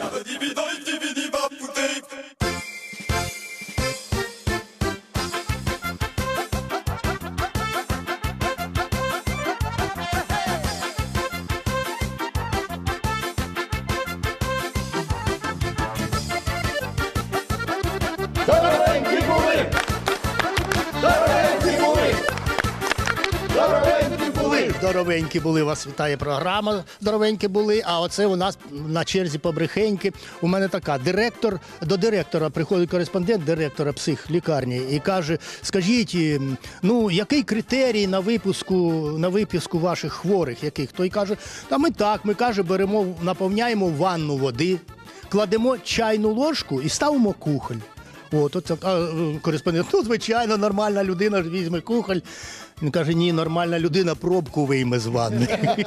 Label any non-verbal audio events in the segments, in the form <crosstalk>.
Здоровенькі Здоровенькі були, вас вітає програма. Здоровенькі були. А оце у нас на черзі побрехеньки. У мене така директор до директора приходить кореспондент директора психлікарні і каже: Скажіть, ну який критерій на випуску на виписку ваших хворих? Яких? Той каже, та ми так, ми каже, беремо, наповняємо ванну води, кладемо чайну ложку і ставимо кухоль. От, от, а, кореспондент, ну, звичайно, нормальна людина ж візьме кухоль. Він каже, ні, нормальна людина пробку вийме з ванни. <laughs>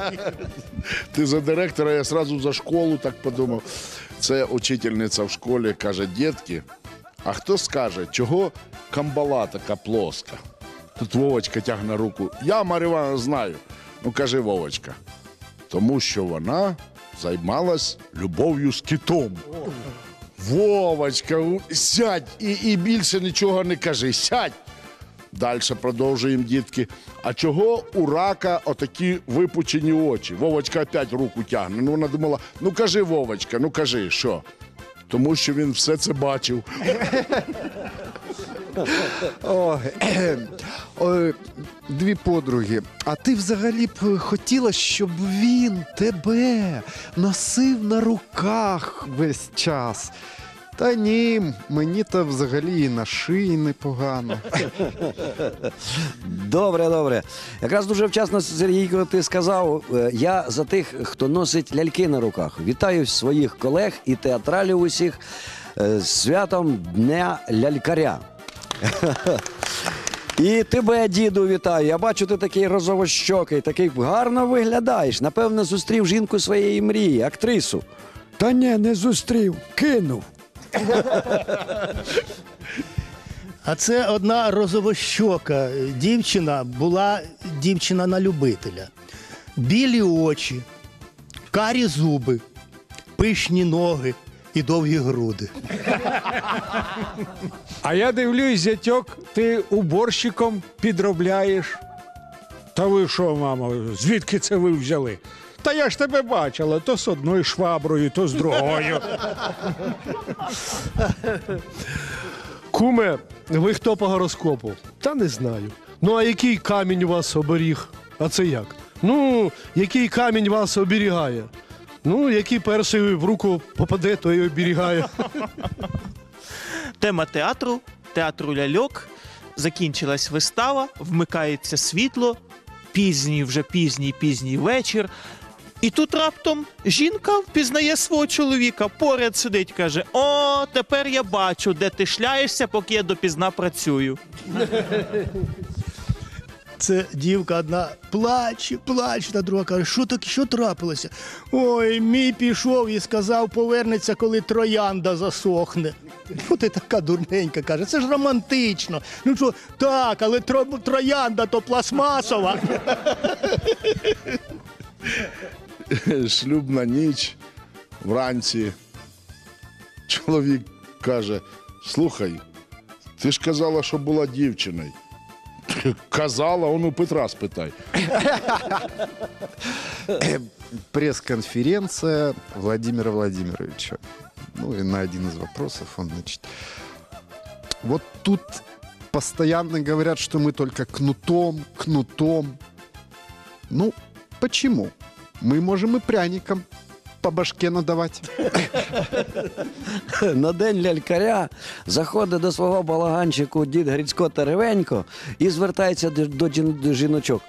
Ти за директора, я сразу за школу так подумав. Це учительниця в школі каже: дітки, а хто скаже, чого камбала така плоска? Тут Вовочка тягне руку. Я, Марія Івановна, знаю. Ну каже Вовочка. Тому що вона займалась любов'ю з китом. Вовочка, сядь і, і більше нічого не кажи. Сядь. Далі продовжуємо, дітки. А чого у рака отакі випучені очі? Вовочка опять руку тягне. Ну, вона думала, ну кажи, Вовочка, ну кажи, що? Тому що він все це бачив. <clears throat> Дві подруги. А ти взагалі б хотіла, щоб він тебе носив на руках весь час. Та ні, мені то взагалі і на шиї непогано. <laughs> Добре, добре. Якраз дуже вчасно, Сергійко, ти сказав. е, Я за тих, хто носить ляльки на руках. Вітаю своїх колег і театралів усіх е, святом Дня лялькаря. <laughs> І тебе, діду, вітаю. Я бачу, ти такий розовощокий, такий гарно виглядаєш. Напевно, зустрів жінку своєї мрії, актрису. Та ні, не зустрів, кинув. А це одна розовощока дівчина була дівчина на любителя. Білі очі, карі зуби, пишні ноги і довгі груди. А я дивлюсь, зятьок, ти уборщиком підробляєш. Та ви що, мамо, звідки це ви взяли? Та я ж тебе бачила, то з одною шваброю, то з другою. Куме, ви хто по гороскопу? Та не знаю. Ну а який камінь вас оберіг? А це як? Ну, який камінь вас оберігає? Ну, який перший в руку попаде, той і оберігає. Тема театру, театру ляльок. Закінчилась вистава, вмикається світло, пізній, вже пізній, пізній вечір. І тут раптом жінка впізнає свого чоловіка, поряд сидить, каже: О, тепер я бачу, де ти шляєшся, поки я допізна працюю. Це дівка одна плаче, плаче, та друга каже, що таке, що трапилося? Ой, мій пішов і сказав, повернеться, коли троянда засохне. Ну, ти така дурненька, каже, це ж романтично. Ну що, так, але тро, троянда то пластмасова. Шлюбна ніч вранці. Чоловік каже: слухай, ти ж казала, що була дівчиною. Казала, он у Петра спитай. Пресс-конференция Владимира Владимировича. Ну и на один из вопросов он, значит... Вот тут постоянно говорят, что мы только кнутом, кнутом. Ну, почему? Мы можем и пряником по башке надавать. <laughs> На день лялькаря заходить до свого балаганчику дід Грицько Теревенько і звертається до жіночок.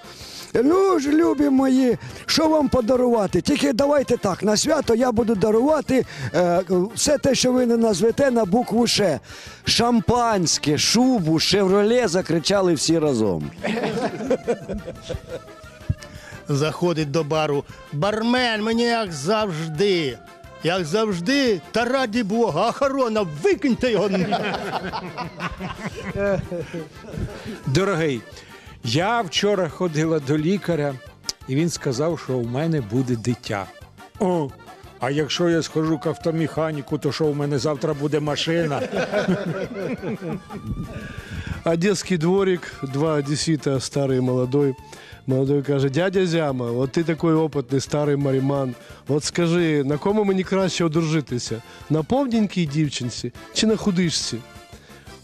Ну ж, любі мої, що вам подарувати? Тільки давайте так, на свято я буду дарувати е, все те, що ви не назвете на букву Ш. Шампанське, шубу, шевроле закричали всі разом. <laughs> Заходить до бару. Бармен, мені як завжди. Як завжди, та раді Бога, охорона, викиньте його. Дорогий, я вчора ходила до лікаря, і він сказав, що у мене буде дитя. О, А якщо я схожу к автомеханіку, то що в мене завтра буде машина? Одесский дворик, два одессита, старый и молодой. Молодой каже, дядя Зяма, от ти такий опитний старий маріман. От скажи, на кому мені краще одружитися? На повненькій дівчинці чи на худишці?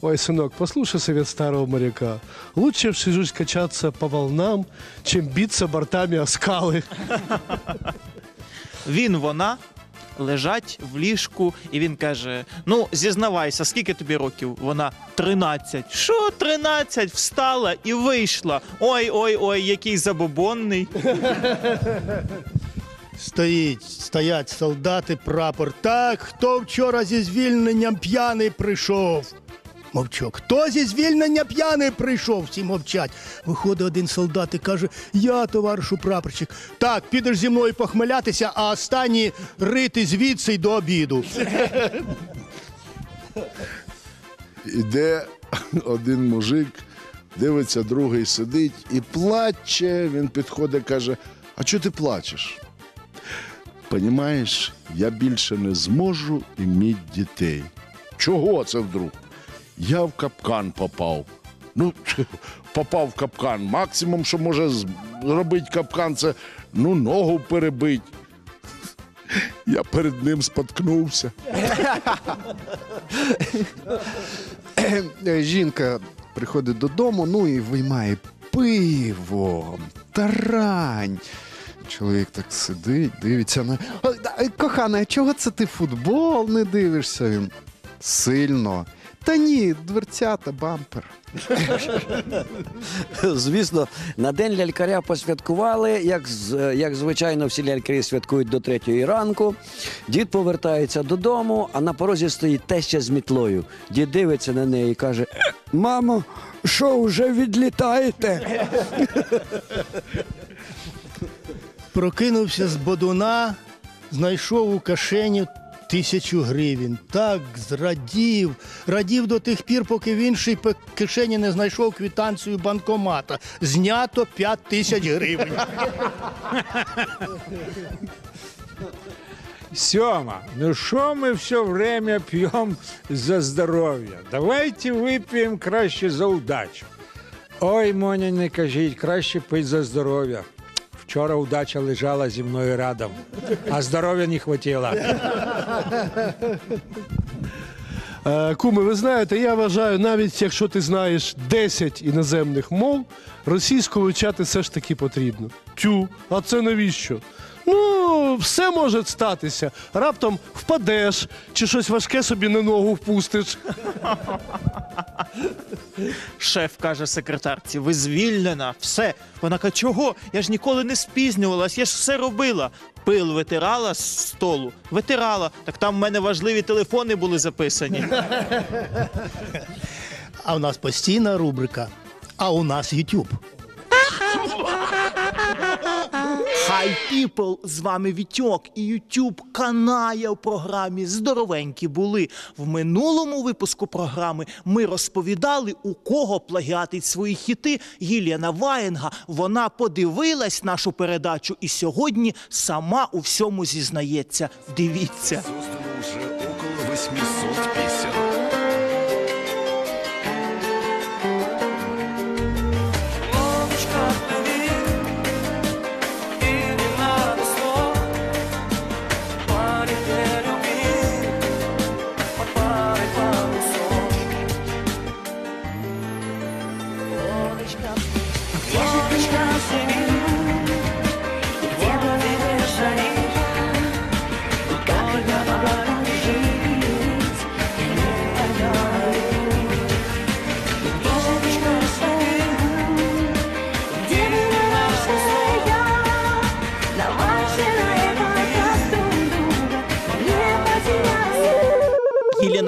Ой, сынок, послушай совет старого моряка. Лучше всю жизнь качаться по волнам, чем биться бортами о скалы. Він, вона лежать в ліжку, і він каже: Ну, зізнавайся, скільки тобі років? Вона 13. Що 13? Встала і вийшла. Ой, ой, ой, який забобонний. Стоїть, стоять солдати, прапор. Так, хто вчора зі звільненням п'яний прийшов? Мовчок. Хто зі звільнення п'яний прийшов? Всі мовчать. Виходить один солдат і каже: Я, товаришу прапорщик. Так, підеш зі мною похмелятися, а останні рити звідси й до обіду. Іде один мужик, дивиться, другий сидить і плаче. Він підходить, каже: А чого ти плачеш? Понімаєш, я більше не зможу і іміти дітей. Чого це вдруг? Я в капкан попав. Ну, <laughs> попав в капкан. Максимум, що може зробити капкан, це ну, ногу перебить. <laughs> Я перед ним споткнувся. <laughs> Жінка приходить додому, ну і виймає пиво, тарань. Чоловік так сидить, дивиться на. «Ой, Кохана, а чого це ти футбол не дивишся? Він сильно. Та ні, дверцята, бампер. Звісно, на день лялькаря посвяткували, як, з- як звичайно, всі лялькарі святкують до третьої ранку. Дід повертається додому, а на порозі стоїть теща з мітлою. Дід дивиться на неї і каже: «Е, Мамо, що вже відлітаєте? Прокинувся з бодуна, знайшов у кишені тисячу гривень. Так зрадів. Радів до тих пір, поки в іншій кишені не знайшов квитанцію банкомата. Знято 5 тисяч гривень. Сьома, ну що ми все время п'ємо за здоров'я? Давайте вип'ємо краще за удачу. Ой, Моня, не кажіть, краще пить за здоров'я. Вчора удача лежала зі мною радом, а здоров'я не хватило. Е, Куми, ви знаєте, я вважаю, навіть якщо ти знаєш 10 іноземних мов, російську вивчати все ж таки потрібно. Тю, а це навіщо? Ну, все може статися. Раптом впадеш чи щось важке собі на ногу впустиш. Шеф каже секретарці: ви звільнена, все. Вона каже, чого? Я ж ніколи не спізнювалась, я ж все робила. Пил витирала з столу, витирала. Так там в мене важливі телефони були записані. А в нас постійна рубрика. А у нас YouTube. Hi people, з вами Вітьок і YouTube канає в програмі Здоровенькі були. В минулому випуску програми ми розповідали, у кого плагіатить свої хіти Гіліана Ваєнга. Вона подивилась нашу передачу і сьогодні сама у всьому зізнається. Дивіться. Около 800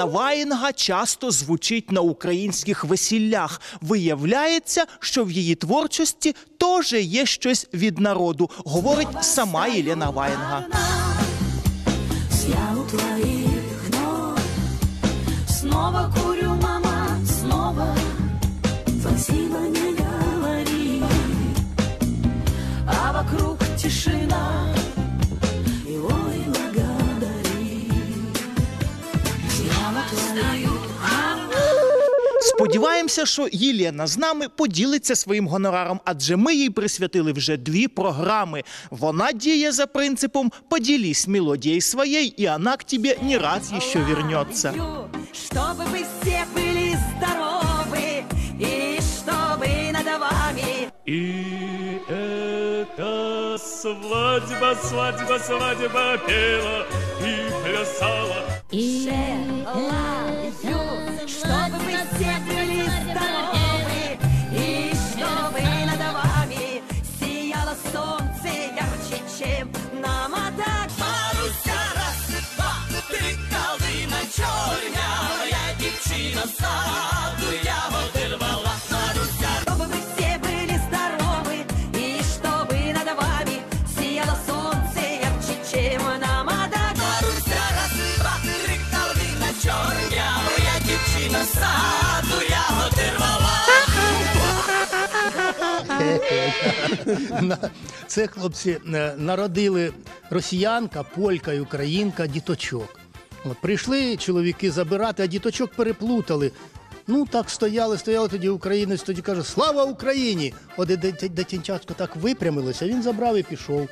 Ваєнга часто звучить на українських весіллях. Виявляється, що в її творчості теж є щось від народу, говорить сама Єлена Ваєнга. Снова курю, мама, снова Спасибо не говори А вокруг тишина Сподіваємося, що Єлена з нами поділиться своїм гонораром, адже ми їй присвятили вже дві програми. Вона діє за принципом «поділись мелодією своєю, і вона к тебе не раз ще вернеться. Чтобы вы все свадьба, свадьба, свадьба пела и плясала. желаю Чтобы вы все были здоровы И чтобы над вами Сияло солнце ярче, чем нам А так Маруся, раз, два, три Калина чорня Я дівчина з Це хлопці е, народили росіянка, полька і українка діточок. От, прийшли чоловіки забирати, а діточок переплутали. Ну так стояли, стояли тоді українець, тоді каже: Слава Україні! От дитинчатко так випрямилося, він забрав і пішов.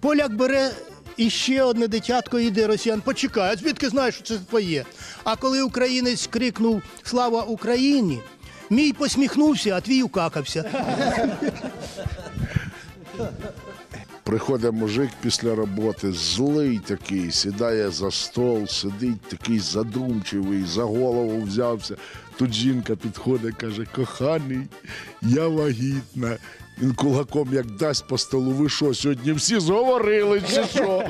Поляк бере. І ще одне дитятко йде росіян. Почекай, а звідки знаєш, що це твоє? А коли українець крикнув Слава Україні! Мій посміхнувся, а твій укакався. Приходить мужик після роботи, злий такий, сідає за стол, сидить такий задумчивий, за голову взявся. Тут жінка підходить, каже: коханий, я вагітна. Він кулаком як дасть по столу. Ви що, сьогодні всі зговорили, чи що?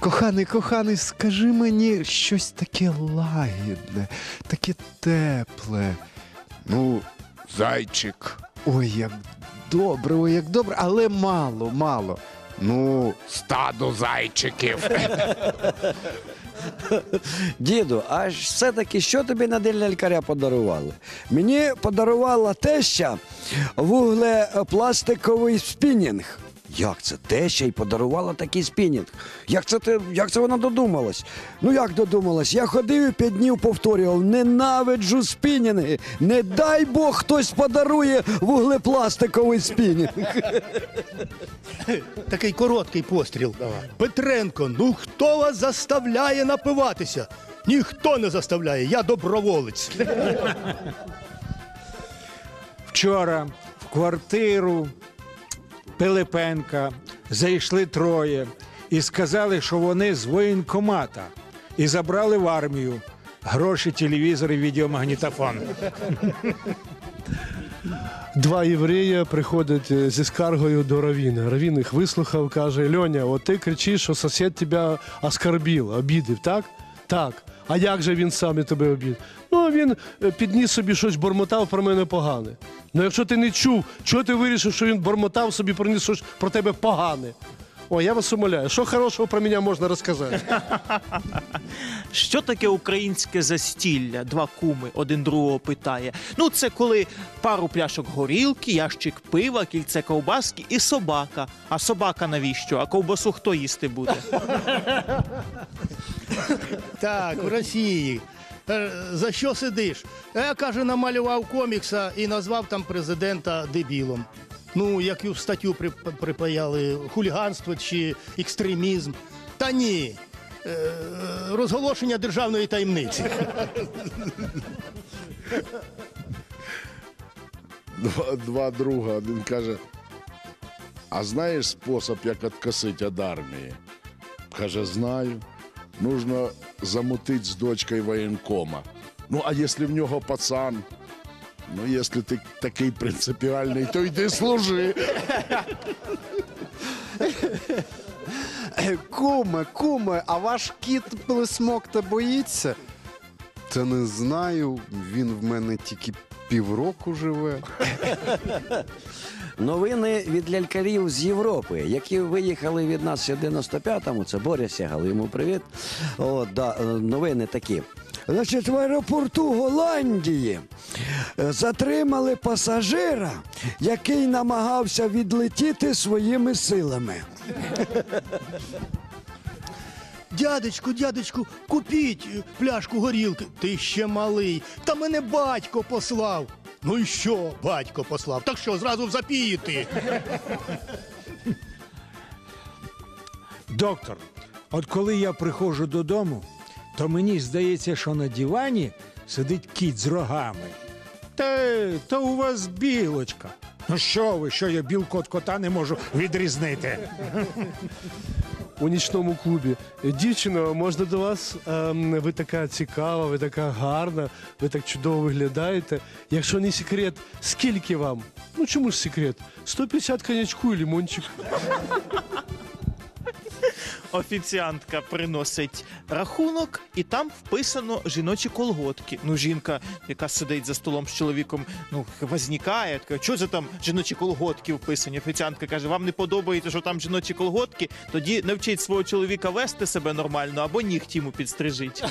Коханий, коханий, скажи мені щось таке лагідне, таке тепле. Ну, зайчик. Ой, як добре, ой, як добре, але мало, мало. Ну, стадо зайчиків. <laughs> Діду, а ж все-таки що тобі на день лялькаря подарували? Мені подарувала теща вуглепластиковий спінінг. Як це теща й подарувала такий спінінг? Як це ти, як це вона додумалась? Ну як додумалась? Я ходив і п'ять днів повторював: ненавиджу спінінги. Не дай Бог хтось подарує вуглепластиковий спінінг. <laughs> Такий короткий постріл. Петренко, ну хто вас заставляє напиватися? Ніхто не заставляє, я доброволець. Вчора в квартиру Пилипенка зайшли троє і сказали, що вони з воєнкомата і забрали в армію гроші, телевізор і відеомагнітофон. Два єврея приходять е, зі скаргою до Равіна. Равін їх вислухав, каже: Льоня, от ти кричиш, що сусід тебе оскорбив, обідив, так? Так. А як же він сам тебе обідав? Ну, він е, підніс собі щось бормотав про мене погане. Ну, якщо ти не чув, чого ти вирішив, що він бормотав собі приніс щось про тебе погане? О, я вас умоляю, що хорошого про мене можна розказати? <laughs> Що таке українське застілля? Два куми один другого питає. Ну, це коли пару пляшок горілки, ящик пива, кільце ковбаски і собака. А собака навіщо? А ковбасу хто їсти буде? <laughs> Так, в Росії. Е, За що сидиш? Я каже, намалював комікса і назвав там президента дебілом. Ну, як і в статтю припаяли хуліганство чи екстремізм. Та ні. Е, Розголошення державної таємниці. Два, два друга, один каже: А знаєш спосіб, як відкосити від армії? Каже, знаю. Нужно замутити з дочкою воєнкома. Ну, а якщо в нього пацан? Ну, якщо ти такий принципіальний, то йди служи. Куме, куме, а ваш кіт плесмокта боїться? Та не знаю, він в мене тільки півроку живе. Новини від лялькарів з Європи, які виїхали від нас ще в 95-му. Це Боря Сягал, йому привіт. О, да, е, новини такі. Значить, в аеропорту Голландії е, затримали пасажира, який намагався відлетіти своїми силами. Дядечку, дядечку, купіть пляшку горілки. Ти ще малий. Та мене батько послав. Ну і що, батько послав? Так що, зразу в запіяти? Доктор, от коли я приходжу додому, то мені здається, що на дивані сидить кіт з рогами. Та то у вас білочка. Ну що ви, що я білку від кота не можу відрізнити? У нічному клубі. Дівчино, можна до вас? Ем, ви така цікава, ви така гарна, ви так чудово виглядаєте. Якщо не секрет, скільки вам? Ну чому ж секрет? 150 конячку і лимончик. Офіціантка приносить рахунок, і там вписано жіночі колготки. Ну, жінка, яка сидить за столом з чоловіком, ну возникає, така, що це там жіночі колготки вписані? Офіціантка каже: вам не подобається, що там жіночі колготки? Тоді навчіть свого чоловіка вести себе нормально або нігті йому підстрижіть.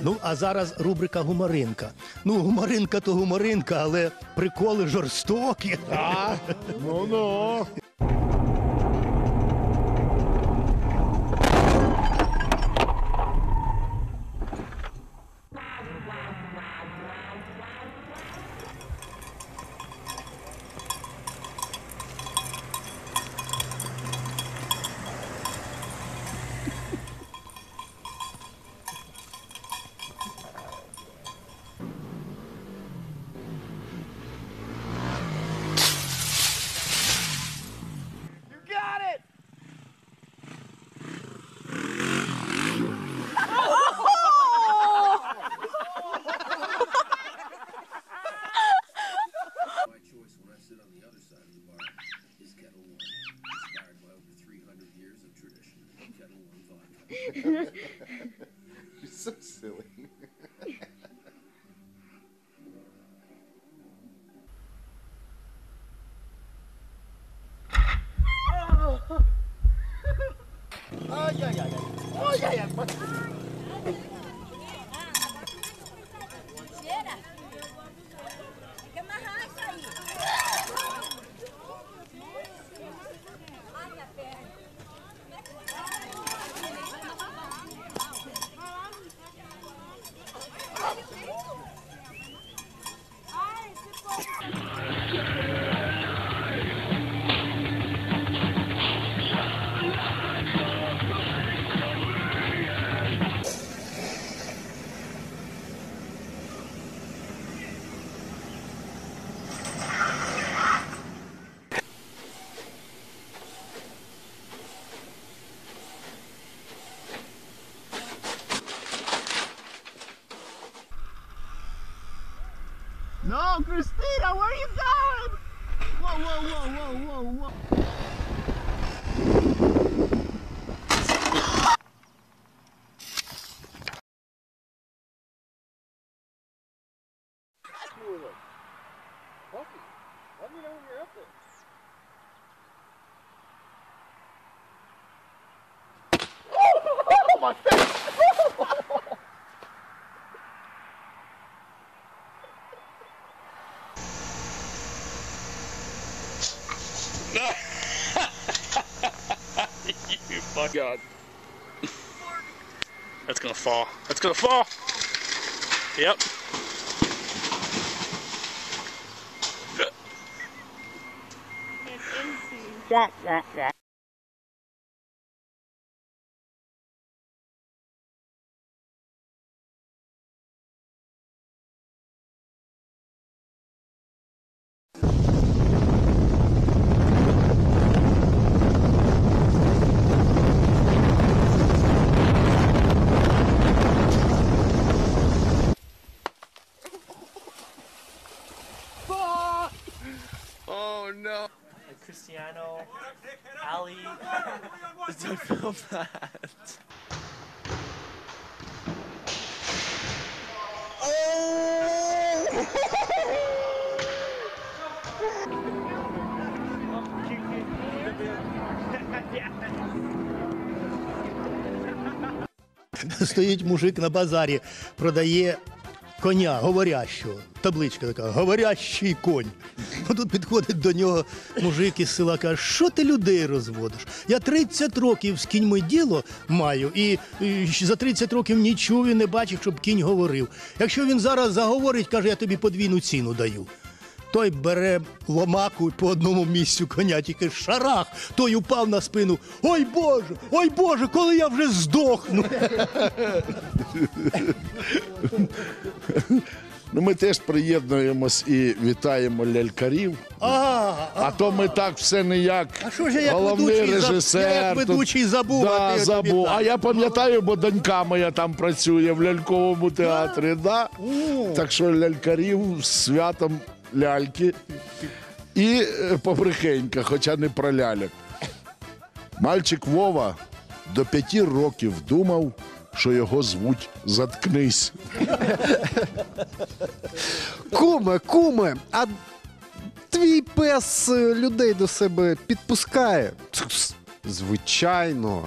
Ну, а зараз рубрика гуморинка. Ну, гуморинка то гуморинка, але приколи жорстокі. Ну ну. God. <laughs> That's gonna fall. That's gonna fall. Yep. Wah, wah, wah. don't feel bad. Стоїть мужик на базарі, продає коня говорящого. Табличка така, говорящий конь. Ну, Тут підходить до нього мужик із села, каже, що ти людей розводиш? Я 30 років з кіньми діло маю, і, за 30 років не чув і не бачив, щоб кінь говорив. Якщо він зараз заговорить, каже, я тобі подвійну ціну даю. Той бере ломаку і по одному місцю коня, тільки шарах, той упав на спину. Ой Боже, ой Боже, коли я вже здохну. <laughs> Ну, ми теж приєднуємось і вітаємо лялькарів. А, А то ми так все ніяк. А що ж я як Головний ведучий режисер. я як ведучий забув, а Да, ти забув. А я пам'ятаю, бо донька моя там працює в ляльковому театрі. Да? Так що лялькарів святом ляльки і е, побрехенька, хоча не про ляльок. Мальчик Вова до п'яти років думав, що його звуть Заткнись. Куме, куме, а твій пес е, людей до себе підпускає? Звичайно.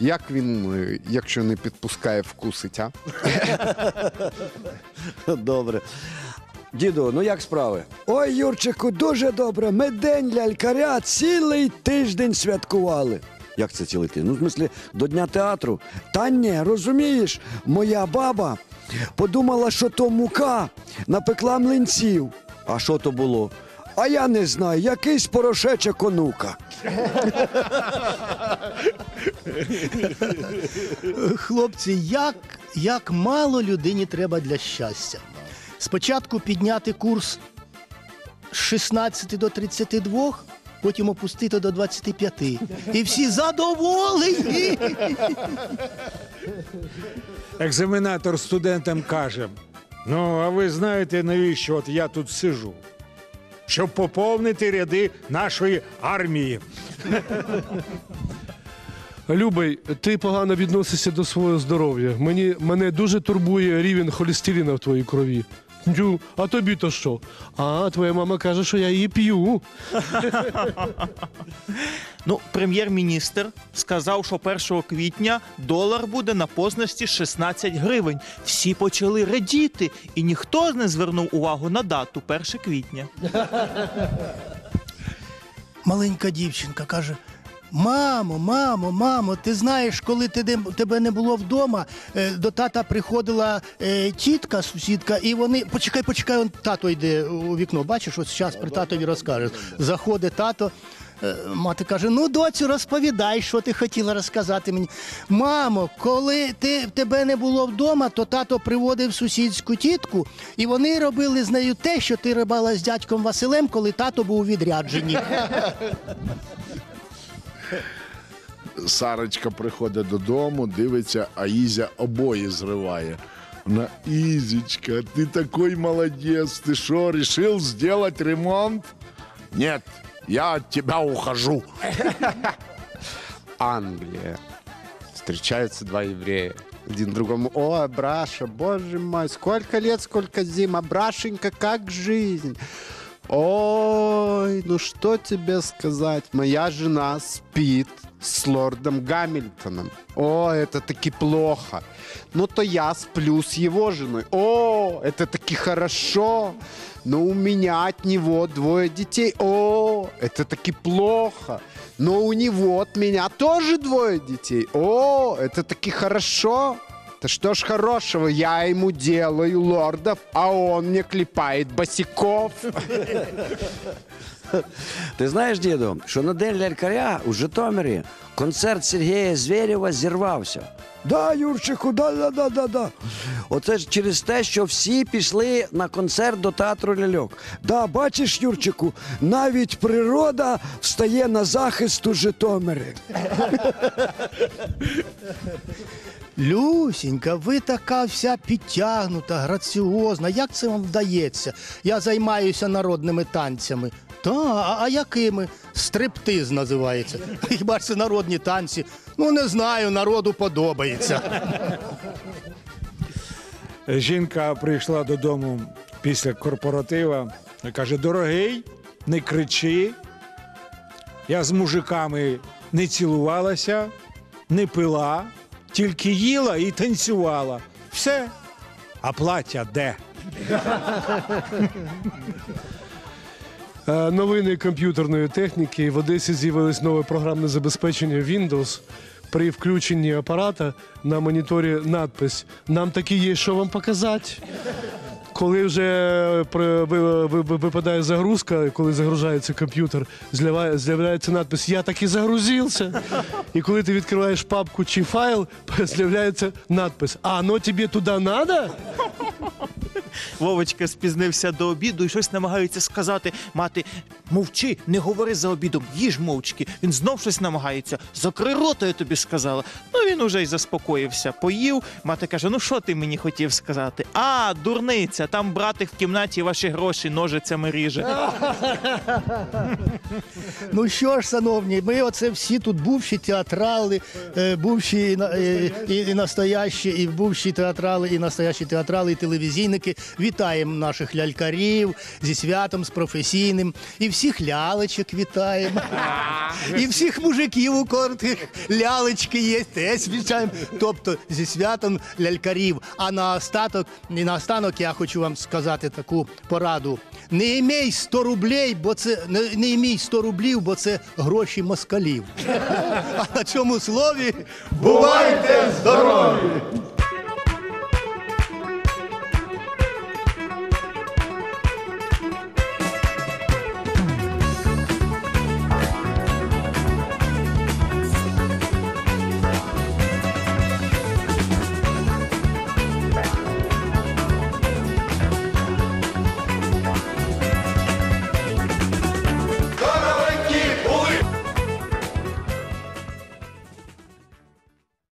Як він, е, якщо не підпускає, вкусить, а? Добре. Діду, ну як справи? Ой, Юрчику, дуже добре. Ми день лялькаря цілий тиждень святкували. Як це цілий тиждень? Ну, в смислі, до Дня театру. Та ні, розумієш, моя баба подумала, що то мука напекла млинців. А що то було? А я не знаю, якийсь порошечок онука. Хлопці, як, як мало людині треба для щастя. Спочатку підняти курс з 16 до 32, потім опустити до 25. І всі задоволені. Екзаменатор студентам каже: ну, а ви знаєте, навіщо от я тут сижу? Щоб поповнити ряди нашої армії. Любий, ти погано відносишся до свого здоров'я. Мені, мене дуже турбує рівень холестерина в твоїй крові. Тю, а тобі то що? А, твоя мама каже, що я її п'ю. <laughs> Ну, прем'єр-міністр сказав, що 1 квітня долар буде на позначці 16 гривень. Всі почали радіти, і ніхто не звернув увагу на дату 1 квітня. <laughs> Маленька дівчинка каже: Мамо, мамо, мамо, ти знаєш, коли ти де- тебе не було вдома, е, до тата приходила е, тітка, сусідка, і вони. Почекай, почекай, он тато йде у вікно. Бачиш, ось зараз при татові розкаже. Заходить тато. е, Мати каже: ну, доцю, розповідай, що ти хотіла розказати мені. Мамо, коли ти, тебе не було вдома, то тато приводив сусідську тітку, і вони робили з нею те, що ти робила з дядьком Василем, коли тато був у відрядженні. <laughs> Сарочка приходить додому, дивиться, а Ізя обої зриває. Вона, Ізічка, ти такий молодець, ти що, решил сделать ремонт? Нет, я от тебя ухожу. <laughs> Англия. Встречаются два еврея. Один другому, о, Браша, боже мой, сколько лет, сколько зим, а Брашенька, как жизнь. Ой, ну что тебе сказать, моя жена спит с лордом Гамильтоном. О, это таки плохо. Ну то я сплю с его женой. О, это таки хорошо. Но у меня от него двое детей. О, это таки плохо. Но у него от меня тоже двое детей. О, это таки хорошо. Да что ж хорошего, я ему делаю лордов, а он мне клепает босиков. Ти знаєш, діду, що на день лялькаря у Житомирі концерт Сергія Звєрєва зірвався. Да, Юрчику, да, да, да, да, да. Оце ж через те, що всі пішли на концерт до театру ляльок. Да, бачиш, Юрчику, навіть природа встає на захист у Житомирі. Люсінька, ви така вся підтягнута, граціозна. Як це вам вдається? Я займаюся народними танцями. Та, а, а якими? Стриптиз називається. <laughs> Хіба ж це народні танці? Ну не знаю, народу подобається. <laughs> Жінка прийшла додому після корпоратива і каже: дорогий, не кричи. Я з мужиками не цілувалася, не пила, тільки їла і танцювала. Все. А плаття де? <laughs> Е, Новини комп'ютерної техніки. В Одесі з'явилось нове програмне забезпечення Windows. При включенні апарата на моніторі надпис Нам таки є, що вам показати. Коли вже випадає загрузка, коли загружається комп'ютер, з'являється надпис Я таки загрузився. І коли ти відкриваєш папку чи файл, <laughs> з'являється надпис А ну тобі туди треба? Вовочка спізнився до обіду і щось намагається сказати. Мати, мовчи, не говори за обідом, їж мовчки. Він знов щось намагається. Закрий рота, я тобі сказала. Ну він уже й заспокоївся. Поїв. Мати каже: Ну що ти мені хотів сказати? А, дурниця, там братик в кімнаті ваші гроші ножицями ріже. <laughs> Ну що ж, шановні, ми оце всі тут бувші театрали, е, бувші е, і настоящі, і бувші театрали, і настоящі театрали, і телевізійники. Вітаємо наших лялькарів зі святом, з професійним. І всіх лялечок вітаємо. І всіх мужиків, у котрих лялечки є, теж вітаємо. Тобто зі святом лялькарів. А на остаток, і на останок я хочу вам сказати таку пораду. Не імей 100 рублей, бо це не, не імій 100 рублів, бо це гроші москалів. А на цьому слові бувайте здорові!